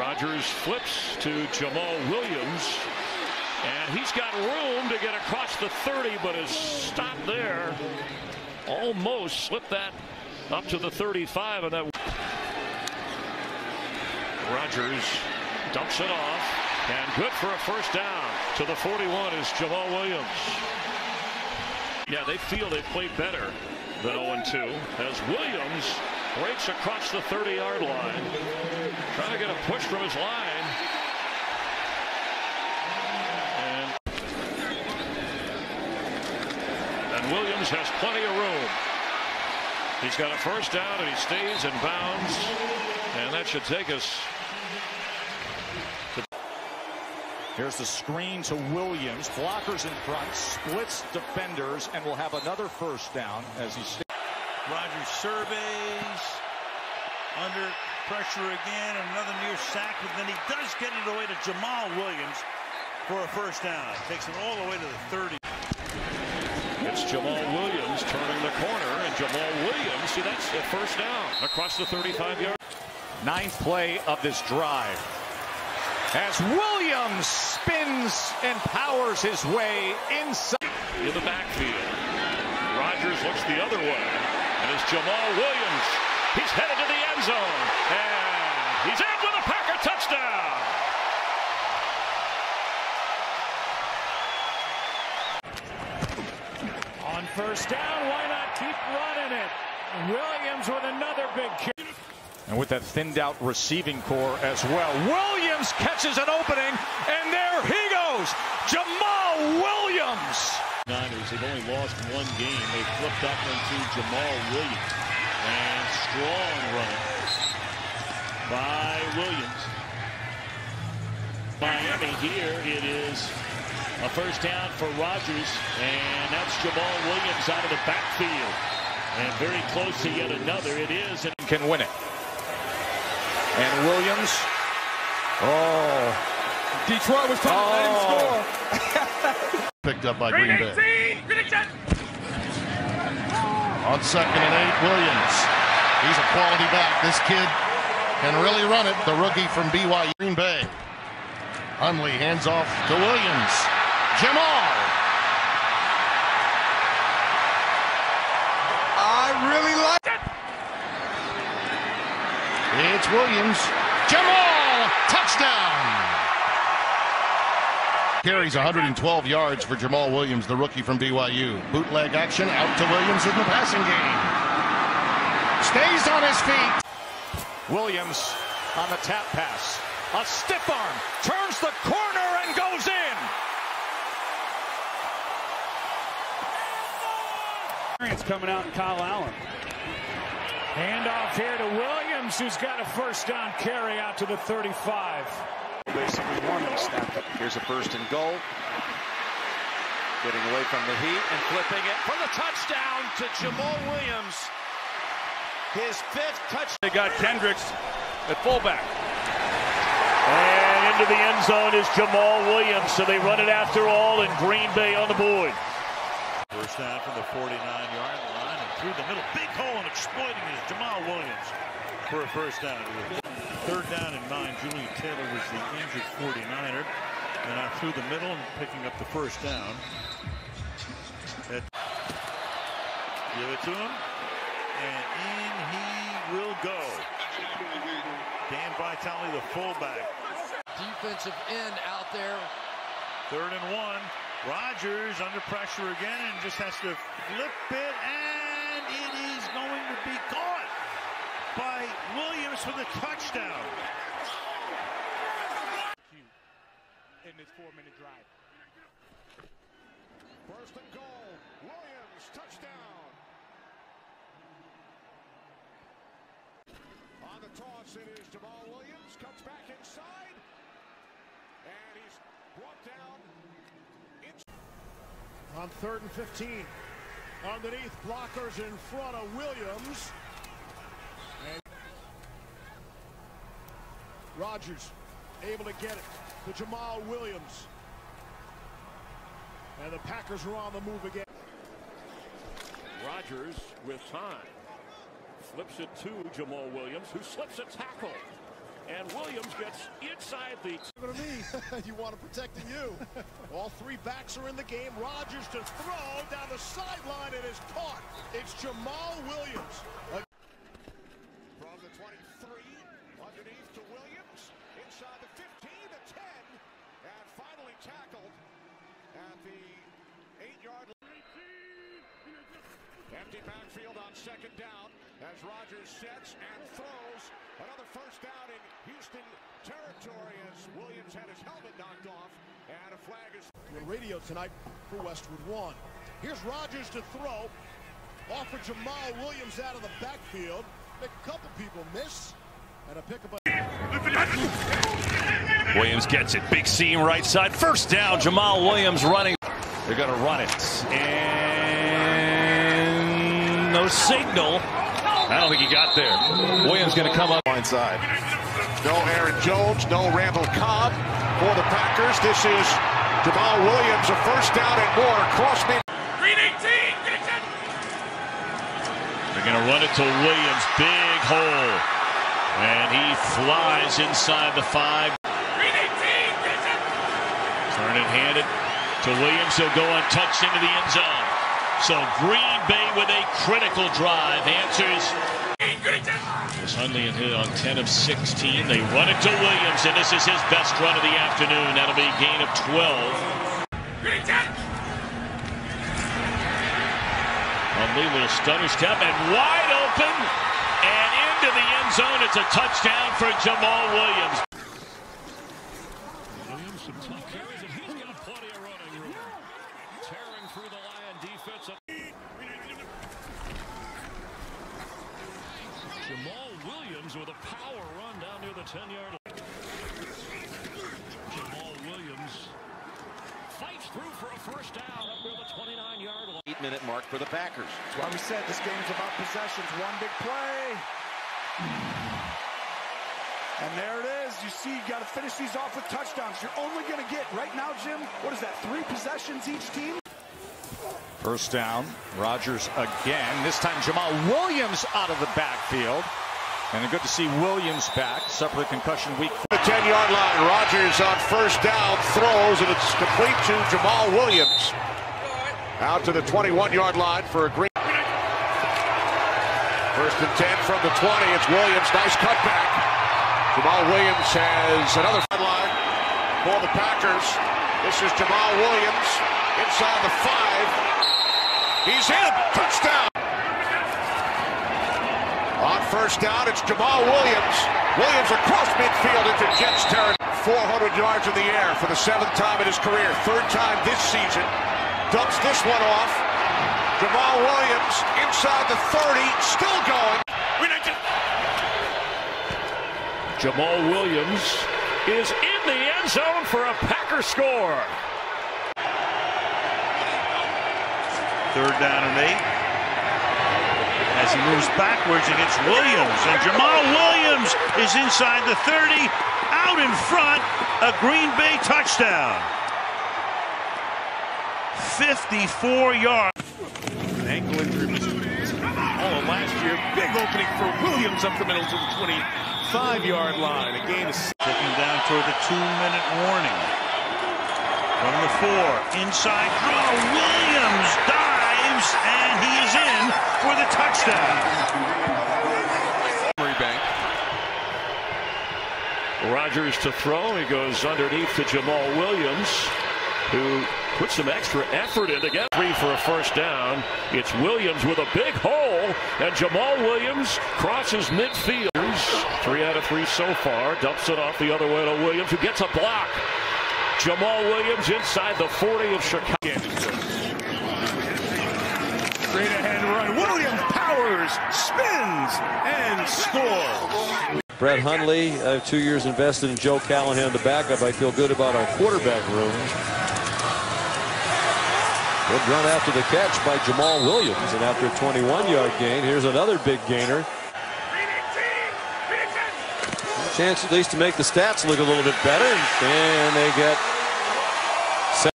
Rodgers flips to Jamaal Williams. And he's got room to get across the 30, but is stopped there. Almost slipped that up to the 35, and that Rodgers dumps it off, and good for a first down. To the 41 is Jamaal Williams. Yeah, they feel they played better than 0-2 as Williams breaks across the 30-yard line, trying to get a push from his line. And, and Williams has plenty of room. He's got a first down and he stays in bounds. And that should take us. Here's the screen to Williams. Blockers in front, splits defenders, and will have another first down as he stays. Rodgers surveys. Under pressure again. Another near sack, but then he does get it away to Jamaal Williams for a first down. Takes it all the way to the 30. It's Jamaal Williams turning the corner, and Jamaal Williams, see, that's a first down across the 35 yard. Ninth play of this drive. As Williams spins and powers his way inside. In the backfield. Rodgers looks the other way. And it's Jamaal Williams. He's headed to the end zone. And he's in with a Packer touchdown. On first down, why not keep running it? Williams with another big kick. And with that thinned out receiving corps as well. Williams catches an opening, and there he goes. Jamaal Williams. Niners, they've only lost one game. They flipped that one to Jamaal Williams. And strong run by Williams. Miami here, it is a first down for Rodgers, and that's Jamaal Williams out of the backfield. And very close to yet another. It is. And Can win it. And Williams. Oh. Detroit was trying to let him oh. score. Picked up by Green Bay. On second and eight, Williams. He's a quality back. This kid can really run it. The rookie from BYU Green Bay. Hundley hands off to Williams. Jamaal. I really like it. It's Williams. Jamaal. Touchdown. Carries 112 yards for Jamaal Williams, the rookie from BYU. Bootleg action out to Williams in the passing game. Stays on his feet. Williams on the tap pass. A stiff arm. Turns the corner and goes in. Experience coming out in Kyle Allen. Handoff here to Williams, who's got a first down carry out to the 35. Basically warming snap. Here's a first and goal. Getting away from the heat and flipping it for the touchdown to Jamaal Williams. His fifth touchdown. They got Kendricks at fullback. And into the end zone is Jamaal Williams. So they run it after all, and Green Bay on the board. First down from the 49-yard line and through the middle. Big hole and exploiting is Jamaal Williams for a first down. Third down and nine. Julian Taylor was the injured 49er. And out through the middle and picking up the first down. That- give it to him. And in he will go. Dan Vitale, the fullback. Defensive end out there. Third and one. Rodgers under pressure again and just has to flip it. And it is going to be caught by Williams for the touchdown. In this four-minute drive. First and goal. Williams, touchdown. On the toss, it is Jamaal Williams. Cuts back inside. And he's brought down. On third and 15. Underneath, blockers in front of Williams. Rodgers able to get it to Jamaal Williams. And the Packers are on the move again. Rodgers with time. Flips it to Jamaal Williams, who slips a tackle. and Williams gets inside the. Look at me. you want to protecting you. All three backs are in the game. Rodgers to throw down the sideline. It is caught. It's Jamaal Williams. From the 23, underneath to Williams. Inside the 15, the 10. And finally tackled at the eight-yard line. Empty backfield on second down as Rodgers sets and throws. Another first down in Houston territory as Williams had his helmet knocked off. And a flag is on radio tonight for Westwood One. Here's Rodgers to throw. Off for Jamaal Williams out of the backfield. A couple people miss. And a pickup. Williams gets it. Big seam right side. First down. Jamaal Williams running. They're going to run it. And no signal. I don't think he got there. Williams going to come up. Inside. No Aaron Jones, no Randall Cobb for the Packers. This is Jamaal Williams, a first down and more. Cross me. Green 18. They're going to run it to Williams. Big hole. And he flies inside the five. Green 18. Turn it, to Williams. He'll go untouched into the end zone. So Green Bay with a critical drive answers. This Hundley hit on 10 of 16. They run it to Williams, and this is his best run of the afternoon. That'll be a gain of 12. Hundley a stutter step and wide open and into the end zone. It's a touchdown for Jamaal Williams. Williams some tough carries, and he's got plenty of running room. Tearing through the Lion defense. Jamaal Williams with a power run down near the 10-yard line. Jamaal Williams fights through for a first down up near the 29-yard line. Eight-minute mark for the Packers. That's why we said this game's about possessions. One big play. And there it is. You see, you got to finish these off with touchdowns. You're only going to get, right now, Jim, what is that, three possessions each team? First down. Rodgers again. This time Jamaal Williams out of the backfield. And good to see Williams back. Suffered a concussion week. The 10-yard line. Rodgers on first down throws, and it's complete to Jamaal Williams. Out to the 21-yard line for a green. First and 10 from the 20. It's Williams. Nice cutback. Jamaal Williams has another line for the Packers. This is Jamaal Williams inside the five. He's in. Touchdown. On first down, it's Jamaal Williams. Williams across midfield into Jets territory. 400 yards in the air for the seventh time in his career. Third time this season. Dumps this one off. Jamaal Williams inside the 30, still going. Jamaal Williams is in the end zone for a Packer score. Third down and eight. As he moves backwards against Williams. And Jamaal Williams is inside the 30, out in front, a Green Bay touchdown. 54 yards. Ankle injury was all last year. Big opening for Williams up the middle to the 25-yard line. A gain of six. Looking down toward the two-minute warning. From the four, inside draw, Williams dives, and he is in for the touchdown. Bank. Rodgers to throw. He goes underneath to Jamaal Williams, who put some extra effort in to get three for a first down. It's Williams with a big hole, and Jamaal Williams crosses midfield. Three out of three so far. Dumps it off the other way to Williams, who gets a block. Jamaal Williams inside the 40 of Chicago. Straight ahead run. William Powers spins and scores. Brett Hundley, I have two years invested in Joe Callahan, the backup. I feel good about our quarterback room. Good run after the catch by Jamaal Williams. And after a 21-yard gain, here's another big gainer. Chance at least to make the stats look a little bit better. And they get